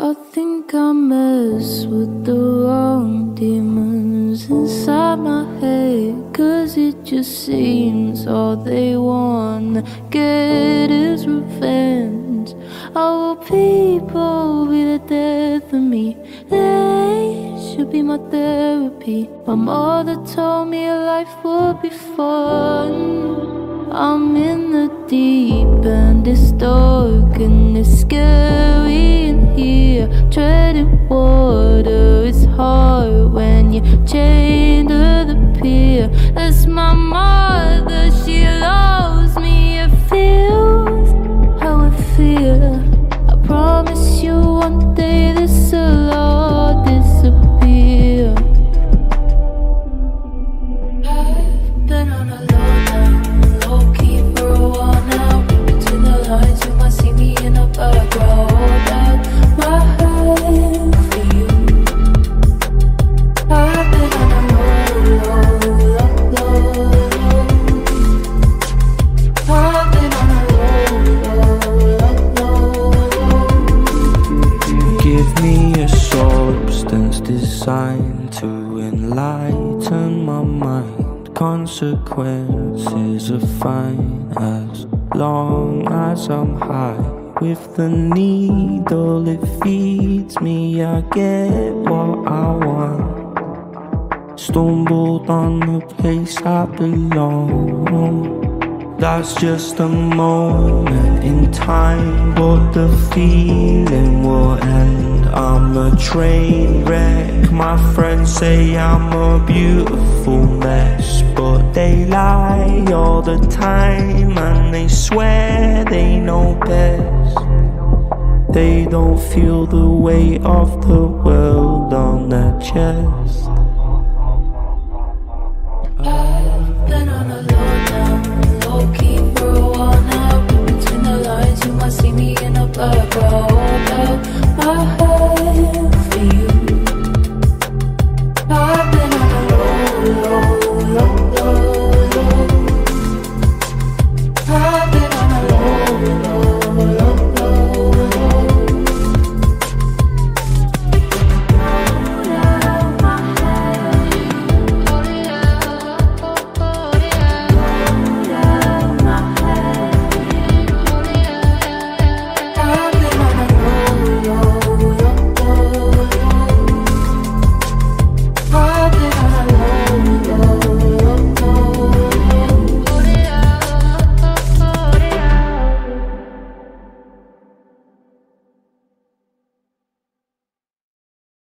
I think I mess with the wrong demons inside my head Cause it just seems all they wanna get is revenge. Will people be the death of me? They should be my therapy. My mother told me life would be fun. I'm in the deep end, it's dark you one day this designed to enlighten my mind. Consequences are fine as long as I'm high. With the needle, it feeds me, I get what I want. Stumbled on the place I belong. That's just a moment in time, but the feeling will end. I'm a train wreck. My friends say I'm a beautiful mess, but they lie all the time and they swear they know best. They don't feel the weight of the world on their chest.